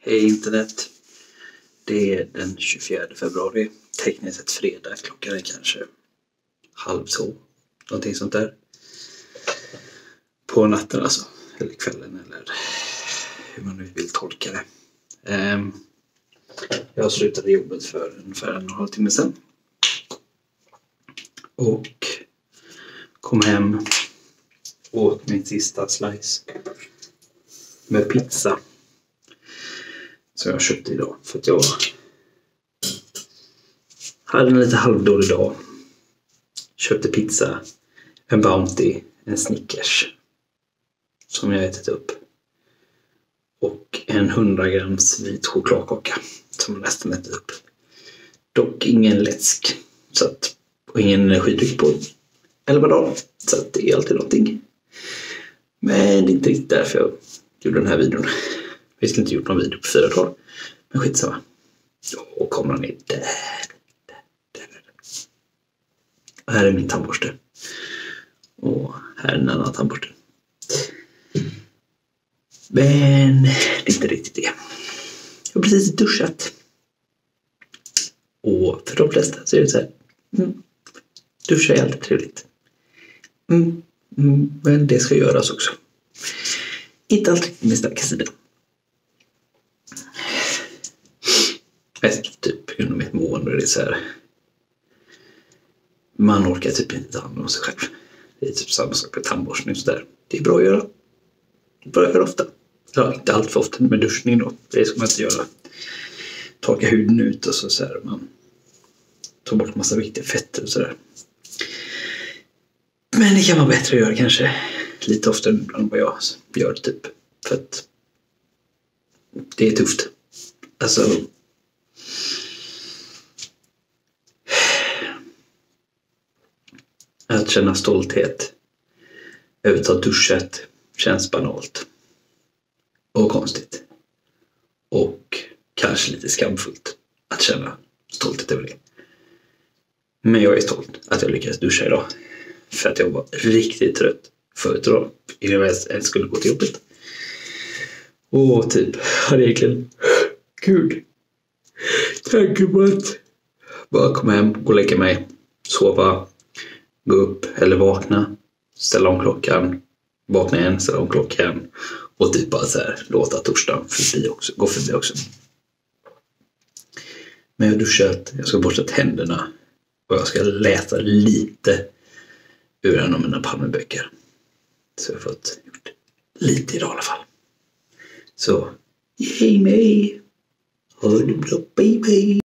Hej internet. Det är den 24 februari. Tekniskt sett fredag. Klockan är kanske halv två. Någonting sånt där. På natten alltså. Eller kvällen eller hur man nu vill tolka det. Ehm, jag slutade jobbet för ungefär en och en halv timme sedan. Och kom hem. Åt min sista slice. Med pizza. Som jag köpte idag. För att jag hade en lite halvdålig dag. Köpte pizza, en Bounty, en Snickers. Som jag ätit upp. Och en 100 grams vit chokladkaka. Som jag nästan ätit upp. Dock ingen läsk. Så att, och ingen energidryck på 11 dagar. Så att det är alltid någonting. Men det är inte riktigt därför jag gjorde den här videon. Vi skulle inte gjort någon video på fyra dagar. Men skitsamma. Och kameran är där. där, där, där. Och här är min tandborste. Och här är en annan tandborste. Men det är inte riktigt det. Jag har precis duschat. Och för de flesta så är det så här. Mm, duscha är alltid trevligt. Mm, mm, men det ska göras också. Inte alltid min starka sida. Typ inom ett mående. Det är så här. Man orkar typ inte ta hand om sig själv. Det är typ samma sak med tandborstning och sådär. Det är bra att göra. Det är bra att göra ofta. Ja, inte allt för ofta med duschning då. Det ska man inte göra. Torka huden ut och så, så här. Man tar bort massa viktiga fetter och sådär. Men det kan vara bättre att göra kanske lite oftare än vad jag gör typ. För att det är tufft. Alltså Att känna stolthet över att ha duschat känns banalt. Och konstigt. Och kanske lite skamfullt att känna stolthet över det. Men jag är stolt att jag lyckades duscha idag. För att jag var riktigt trött förut idag innan jag ens skulle gå till jobbet. Och typ hade egentligen gud Tanken på att bara komma hem, gå och lägga mig, sova, gå upp eller vakna, ställa om klockan, vakna igen, ställa om klockan och typ bara så här, låta torsdagen förbi också, gå förbi också. Men jag har duschat, jag ska borsta tänderna och jag ska läsa lite ur en av mina Palmeböcker. Så jag har fått gjort lite idag i alla fall. Så, yay mig! Ha det bra baby!